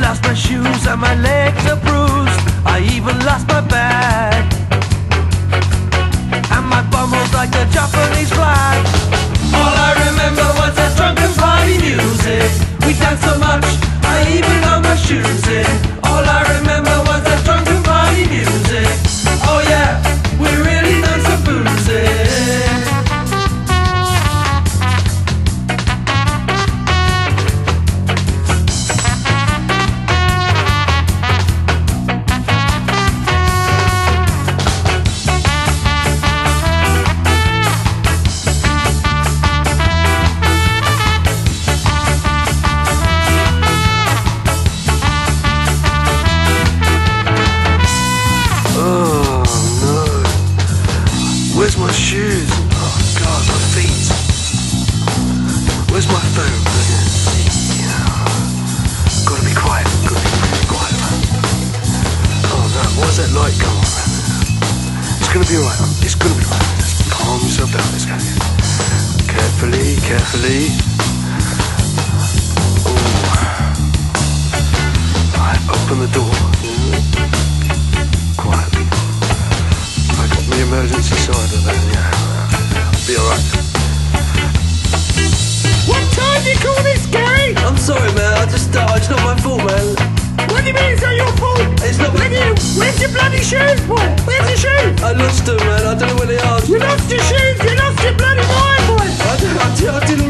lost my shoes and my legs are bruised. I even lost my bag. And my bum was like a Japanese flag. That light come on? It's gonna be alright. It's gonna be alright. Just calm yourself down. Let's go. Carefully, carefully. Oh. Right, open the door. Where's your bloody shoes, boy? Where's your shoes? I lost them, man. I don't know where they are. You lost your shoes, you lost your bloody mind, boy! I, I, I didn't